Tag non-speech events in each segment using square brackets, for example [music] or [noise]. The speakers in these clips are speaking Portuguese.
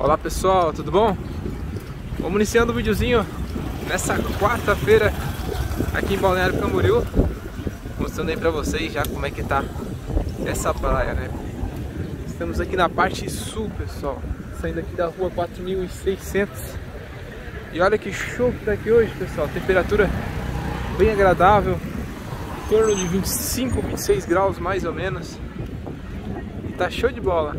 Olá pessoal, tudo bom? Vamos iniciando o videozinho nessa quarta-feira aqui em Balneário Camboriú Mostrando aí pra vocês já como é que tá essa praia, né? Estamos aqui na parte sul, pessoal Saindo aqui da rua 4600 E olha que show que tá aqui hoje, pessoal Temperatura bem agradável Em torno de 25, 26 graus mais ou menos E tá show de bola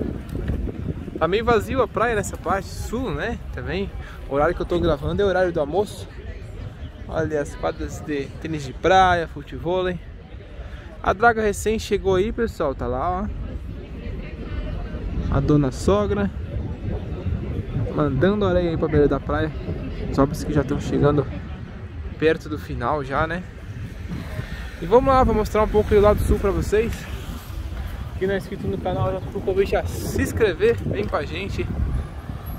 Tá meio vazio a praia nessa parte sul, né? Também. O horário que eu tô gravando é o horário do almoço. Olha as quadras de tênis de praia, futebol. A draga recém chegou aí, pessoal. Tá lá, ó. A dona sogra. Mandando areia aí pra beira da praia. Os homens que já estão chegando perto do final já, né? E vamos lá, vou mostrar um pouco do lado sul pra vocês. Quem não é inscrito no canal, já por favor, já se inscrever, vem com a gente.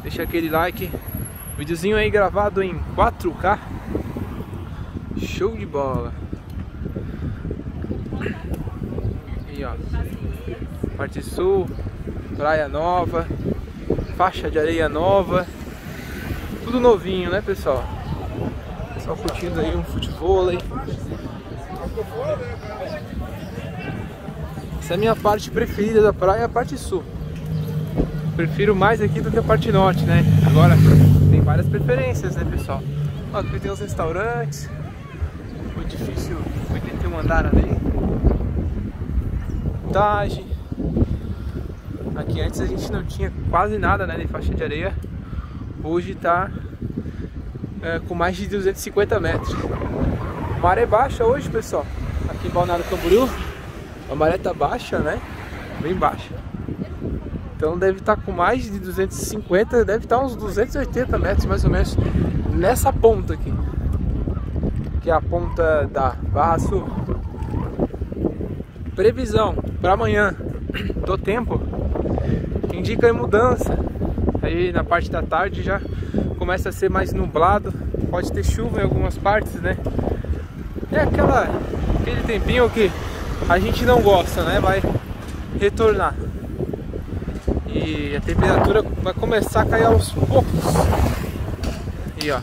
Deixa aquele like. Videozinho aí gravado em 4K. Show de bola. Aí, ó. Parte sul, praia nova, faixa de areia nova. Tudo novinho, né, pessoal? Só curtindo aí um futebol aí. Essa é a minha parte preferida da praia, a parte sul. Prefiro mais aqui do que a parte norte, né? Agora, tem várias preferências, né, pessoal? Ó, aqui tem os restaurantes. Foi difícil, foi ter um andar ali. Montagem. Aqui antes a gente não tinha quase nada, né, de faixa de areia. Hoje tá é, com mais de 250 metros. Maré baixa hoje, pessoal. Aqui em Balneário Camboriú. A maré tá baixa, né? Bem baixa. Então deve estar tá com mais de 250, deve estar tá uns 280 metros mais ou menos nessa ponta aqui. Que é a ponta da Barra Sul. Previsão para amanhã [clears throat] do tempo indica aí mudança. Aí na parte da tarde já começa a ser mais nublado, pode ter chuva em algumas partes, né? É aquela aquele tempinho que a gente não gosta, né? Vai retornar. E a temperatura vai começar a cair aos poucos. E ó.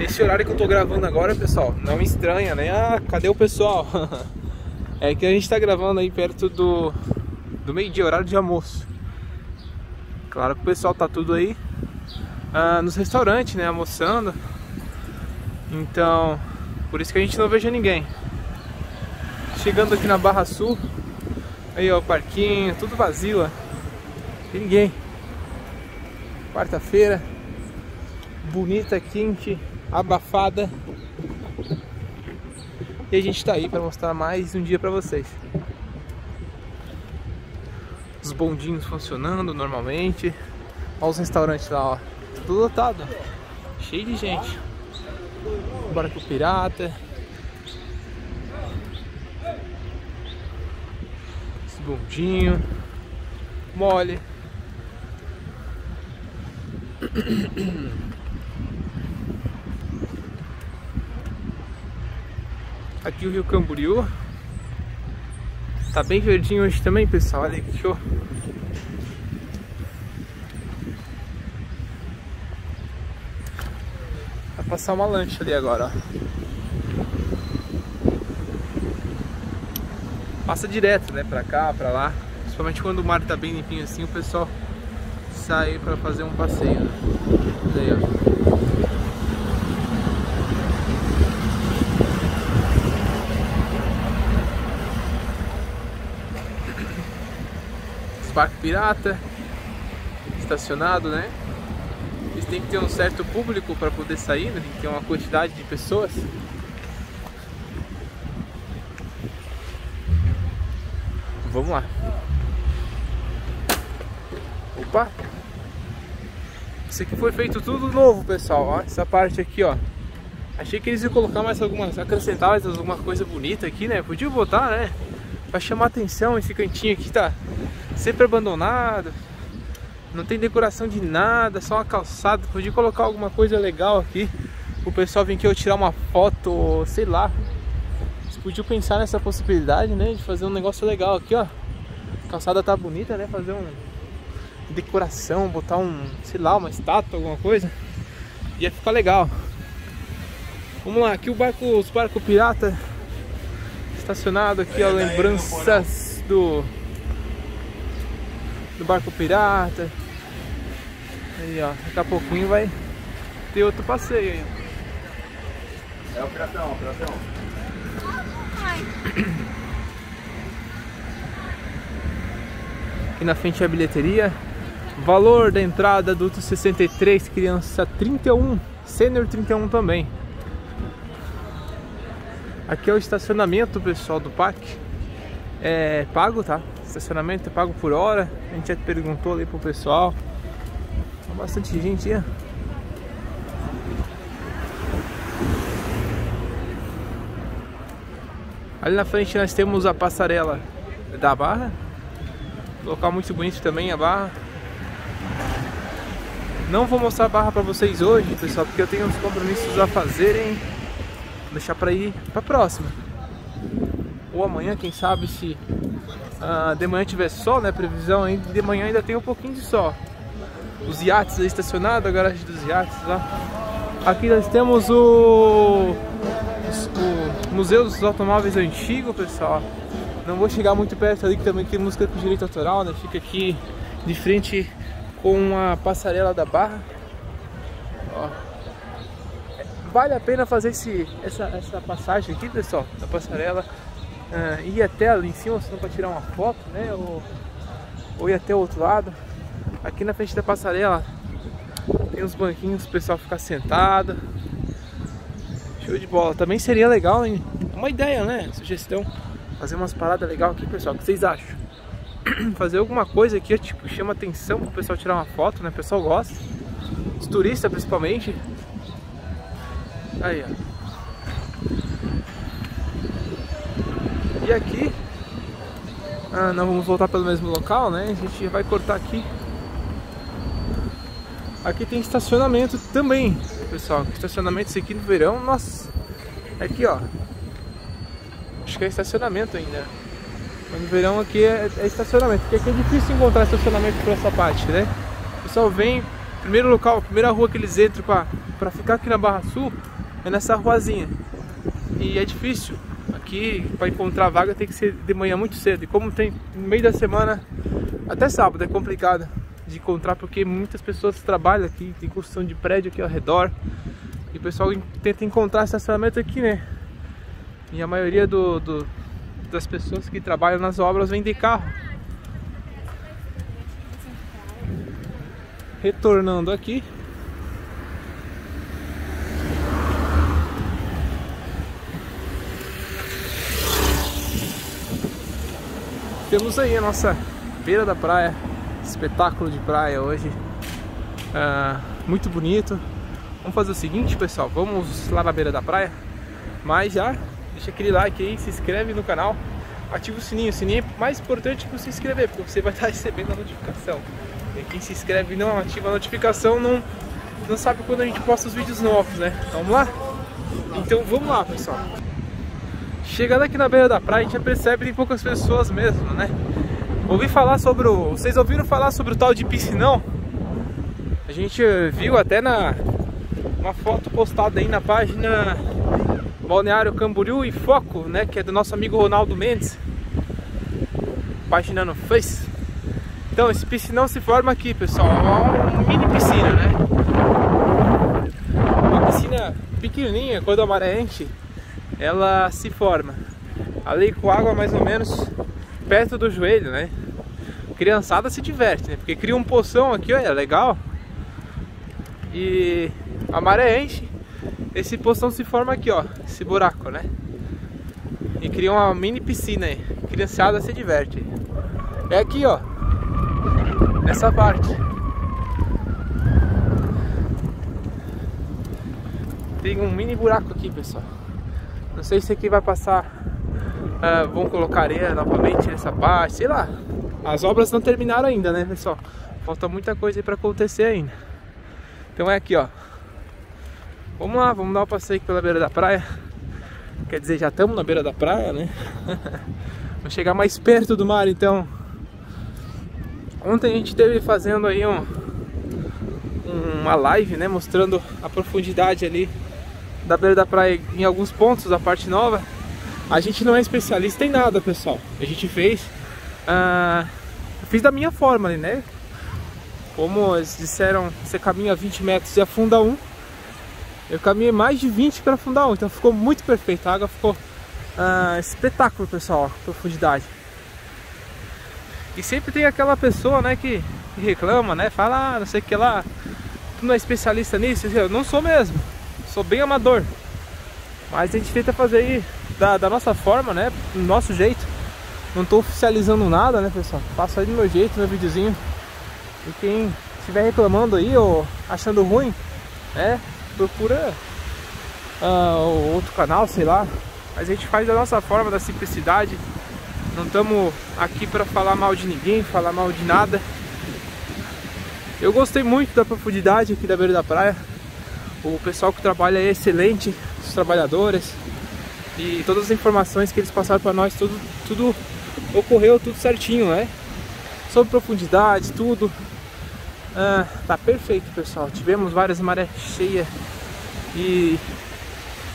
Esse horário que eu tô gravando agora, pessoal, não estranha, né? Ah, cadê o pessoal? [laughs] É que a gente tá gravando aí perto do, do meio-dia, horário de almoço. Claro que o pessoal tá tudo aí ah, nos restaurantes, né, almoçando. Então, por isso que a gente não veja ninguém. Chegando aqui na Barra Sul, aí ó, o parquinho, tudo vazio, ó. Tem ninguém. Quarta-feira, bonita, quente, abafada. E a gente tá aí para mostrar mais um dia para vocês. Os bondinhos funcionando normalmente. Olha os restaurantes lá, ó. Tudo lotado. Cheio de gente. Bora com o pirata. Esse bondinho. Mole. [clears throat] Aqui o Rio Camboriú. Tá bem verdinho hoje também, pessoal. Olha que show. Vai passar uma lancha ali agora, ó. Passa direto, né? Pra cá, pra lá. Principalmente quando o mar tá bem limpinho assim, o pessoal sai pra fazer um passeio. Né? Ó. barco pirata estacionado, né? Eles têm que ter um certo público para poder sair, né? tem que ter uma quantidade de pessoas. Vamos lá. Opa! Isso aqui foi feito tudo novo, pessoal. Ó, essa parte aqui, ó. Achei que eles iam colocar mais algumas, acrescentar mais alguma coisa bonita aqui, né? Podia botar, né? Pra chamar atenção, esse cantinho aqui tá sempre abandonado. Não tem decoração de nada, só uma calçada. Podia colocar alguma coisa legal aqui. O pessoal vem aqui eu tirar uma foto, sei lá. Vocês podiam pensar nessa possibilidade, né? De fazer um negócio legal aqui, ó. A calçada tá bonita, né? Fazer um decoração, botar um, sei lá, uma estátua, alguma coisa. Ia ficar legal. Vamos lá, aqui o barco, os barcos pirata estacionado aqui, ó, lembranças do do barco pirata. Aí, ó, daqui a pouquinho vai ter outro passeio aí. É o piratão, o piratão. Aqui na frente é a bilheteria. Valor da entrada adulto 63, criança 31, sênior 31 também. Aqui é o estacionamento, pessoal, do parque. É pago, tá? Estacionamento é pago por hora. A gente já perguntou ali pro pessoal. Tem bastante gente aí. Ali na frente nós temos a passarela da Barra. Local muito bonito também a Barra. Não vou mostrar a Barra para vocês hoje, pessoal, porque eu tenho uns compromissos a fazerem. Vou deixar para ir para próxima. Ou amanhã, quem sabe se uh, de manhã tiver sol, né? Previsão ainda de manhã ainda tem um pouquinho de sol. Os iates aí estacionados, a garagem dos iates lá. Aqui nós temos o o Museu dos Automóveis Antigos, pessoal. Não vou chegar muito perto ali, que também tem música com direito autoral, né? Fica aqui de frente com a passarela da Barra. Ó. Vale a pena fazer esse, essa, essa passagem aqui, pessoal, da passarela. Uh, ir até ali em cima, senão para tirar uma foto, né? Ou, ou ir até o outro lado. Aqui na frente da passarela tem uns banquinhos o pessoal ficar sentado. Show de bola. Também seria legal, hein? Uma ideia, né? Sugestão. Fazer umas paradas legais aqui, pessoal. O que vocês acham? [clears throat] Fazer alguma coisa aqui, tipo, chama atenção pro pessoal tirar uma foto, né? O pessoal gosta. Os turistas, principalmente. Aí, ó. E aqui... Ah, não vamos voltar pelo mesmo local, né? A gente vai cortar aqui. Aqui tem estacionamento também pessoal. Estacionamento aqui no verão, nossa. Aqui, ó. Acho que é estacionamento ainda. Mas no verão aqui é, é estacionamento. Porque aqui é difícil encontrar estacionamento por essa parte, né? O pessoal vem, primeiro local, primeira rua que eles entram pra ficar aqui na Barra Sul é nessa ruazinha. E é difícil. Aqui, para encontrar vaga, tem que ser de manhã muito cedo. E como tem no meio da semana, até sábado, é complicado de encontrar porque muitas pessoas trabalham aqui, tem construção de prédio aqui ao redor e o pessoal tenta encontrar estacionamento aqui, né? E a maioria do, do, das pessoas que trabalham nas obras vem de carro. Retornando aqui. Temos aí a nossa beira da praia espetáculo de praia hoje. Uh, muito bonito. Vamos fazer o seguinte pessoal vamos lá na beira da praia. Mas já deixa aquele like aí se inscreve no canal ativa o sininho. O sininho é mais importante que se inscrever porque você vai [laughs] estar recebendo a notificação. E quem se inscreve e não ativa a notificação não, não sabe quando a gente posta os vídeos novos né? Vamos lá? então vamos lá pessoal Chegando aqui na beira da praia, a gente já percebe que tem poucas pessoas mesmo, né? Ouvi falar sobre o... Vocês ouviram falar sobre o tal de piscinão? A gente viu até na... Uma foto postada aí na página Balneário Camboriú e Foco, né? Que é do nosso amigo Ronaldo Mendes Página no Face Então, esse piscinão se forma aqui, pessoal é Uma mini piscina, né? Uma piscina pequenininha, quando a maré enche Ela se forma Ali com água mais ou menos perto do joelho, né? Criançada se diverte, né? Porque cria um poção aqui, olha, legal. E a maré enche, esse poção se forma aqui, ó, esse buraco, né? E cria uma mini piscina aí. Criançada se diverte. É aqui, ó. Nessa parte. Tem um mini buraco aqui, pessoal. Não sei se aqui vai passar uh, vão colocar areia novamente nessa parte, sei lá. As obras não terminaram ainda, né, pessoal? falta muita coisa aí pra acontecer ainda. Então é aqui, ó. Vamos lá, vamos dar um passeio aqui pela beira da praia. Quer dizer, já estamos na beira da praia, né? [laughs] vamos chegar mais perto do mar, então. Ontem a gente teve fazendo aí um, uma live, né? Mostrando a profundidade ali da beira da praia em alguns pontos da parte nova. A gente não é especialista em nada, pessoal. A gente fez... Uh, fiz da minha forma né? Como eles disseram, você caminha 20 metros e afunda um. Eu caminhei mais de 20 para afundar um, então ficou muito perfeito. A água ficou uh, espetáculo, pessoal, profundidade. E sempre tem aquela pessoa, né, que, que reclama, né? Fala, ah, não sei o que lá, tu não é especialista nisso? Eu não sou mesmo, sou bem amador. Mas a gente tenta fazer aí da, da nossa forma, né? Do nosso jeito. Não tô oficializando nada, né, pessoal? Faço aí do meu jeito, meu videozinho. E quem estiver reclamando aí ou achando ruim, né? Procura uh, outro canal, sei lá. Mas a gente faz da nossa forma, da simplicidade. Não estamos aqui para falar mal de ninguém, falar mal de nada. Eu gostei muito da profundidade aqui da beira da praia. O pessoal que trabalha é excelente, os trabalhadores. E todas as informações que eles passaram para nós, tudo, tudo ocorreu tudo certinho, né? Sobre profundidade, tudo. Ah, tá perfeito, pessoal. Tivemos várias marés cheias e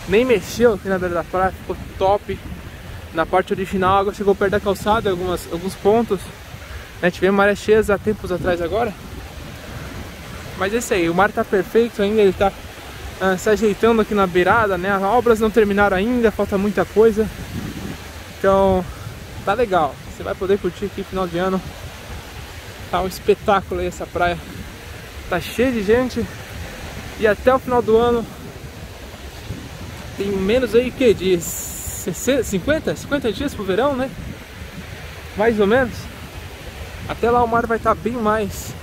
nem mexeu aqui na beira da praia, ficou top. Na parte original a água chegou perto da calçada, algumas, alguns pontos. Né? Tivemos maré cheias há tempos atrás agora. Mas é isso aí, o mar tá perfeito ainda, ele tá ah, se ajeitando aqui na beirada, né? As obras não terminaram ainda, falta muita coisa. Então, tá legal. Você vai poder curtir aqui final de ano. Tá um espetáculo aí essa praia. Tá cheio de gente. E até o final do ano tem menos aí que de 60, 50, 50 dias pro verão, né? Mais ou menos. Até lá o mar vai estar tá bem mais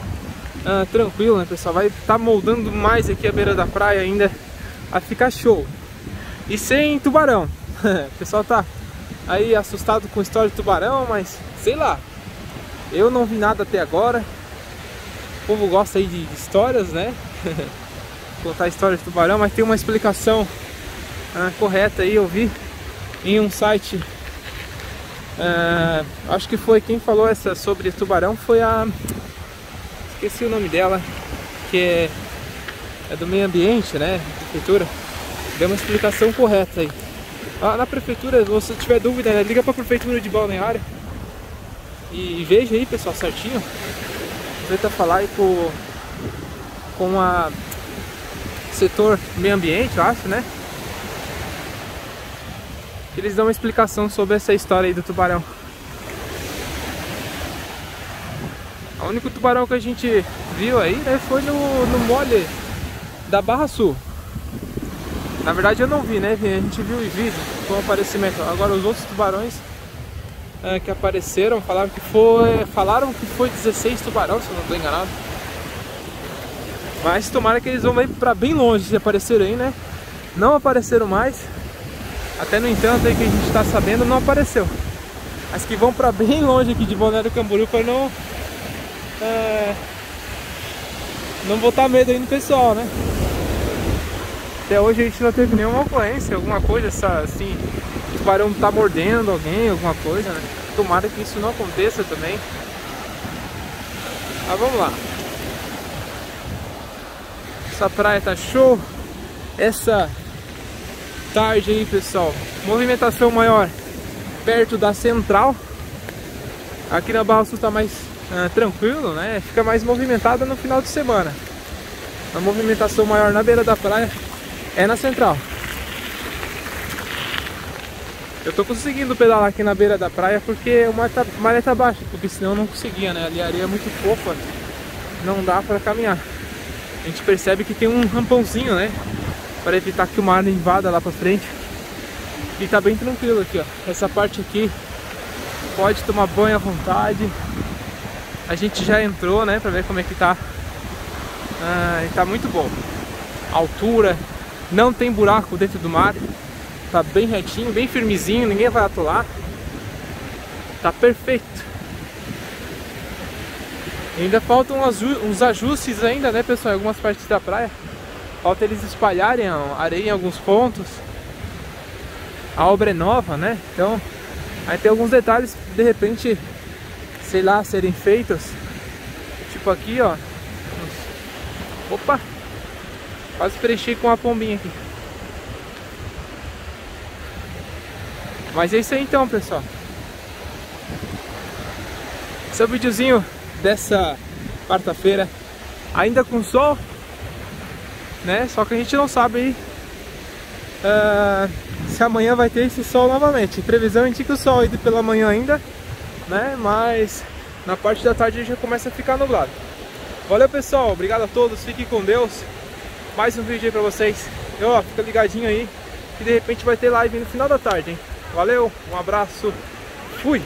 uh, tranquilo, né, pessoal? Vai estar tá moldando mais aqui a beira da praia ainda a ficar show. E sem tubarão. o [laughs] pessoal tá aí assustado com a história de tubarão, mas sei lá. Eu não vi nada até agora. O povo gosta aí de histórias, né? [laughs] Contar a história de tubarão, mas tem uma explicação uh, correta aí, eu vi em um site. Uh, acho que foi quem falou essa sobre tubarão foi a esqueci o nome dela, que é, é do meio ambiente, né? Prefeitura. Deu uma explicação correta aí. Ah, na prefeitura, se você tiver dúvida, né, liga para a prefeitura de Balneário e veja aí, pessoal, certinho. Tenta falar aí com, com a setor meio ambiente, eu acho, né? Eles dão uma explicação sobre essa história aí do tubarão. Único tubarão que a gente viu aí né, foi no, no mole da Barra Sul. Na verdade eu não vi, né? A gente viu em vídeo com o aparecimento. Agora os outros tubarões é, que apareceram falaram que foi. Falaram que foi 16 tubarões, se eu não estou enganado. Mas tomara que eles vão para bem longe se apareceram aí, né? Não apareceram mais. Até no entanto aí que a gente está sabendo não apareceu. Mas que vão para bem longe aqui de Balneário Camboriú para não é, não botar medo aí no pessoal, né? Até hoje a gente não teve nenhuma ocorrência, alguma coisa assim, o tubarão tá mordendo alguém, alguma coisa, né? Tomara que isso não aconteça também. Mas vamos lá. Essa praia tá show. Essa tarde aí, pessoal, movimentação maior perto da central. Aqui na Barra Sul tá mais uh, tranquilo, né? Fica mais movimentada no final de semana. A movimentação maior na beira da praia é na central. Eu tô conseguindo pedalar aqui na beira da praia porque o mar tá, maré tá baixa, porque senão eu não conseguia, né? Ali a areia é muito fofa, não dá para caminhar. A gente percebe que tem um rampãozinho, né? Para evitar que o mar invada lá para frente. E tá bem tranquilo aqui, ó. Essa parte aqui pode tomar banho à vontade. A gente já entrou, né, pra ver como é que tá. Ah, tá muito bom. altura, não tem buraco dentro do mar. Tá bem retinho, bem firmezinho, ninguém vai atolar. Tá perfeito. Ainda faltam uns ajustes ainda, né, pessoal, em algumas partes da praia. Falta eles espalharem a areia em alguns pontos. A obra é nova, né? Então, aí tem alguns detalhes de repente, sei lá, serem feitos. Tipo aqui, ó. Opa! Quase preenchi com a pombinha aqui. Mas é isso aí então, pessoal. Esse é o videozinho dessa quarta-feira. Ainda com sol, né? Só que a gente não sabe aí uh, se amanhã vai ter esse sol novamente. Previsão indica o sol indo pela manhã ainda, né? Mas na parte da tarde já começa a ficar nublado. Valeu pessoal, obrigado a todos, fiquem com Deus. Mais um vídeo aí pra vocês. E ó, fica ligadinho aí que de repente vai ter live no final da tarde, hein? Valeu, um abraço, fui!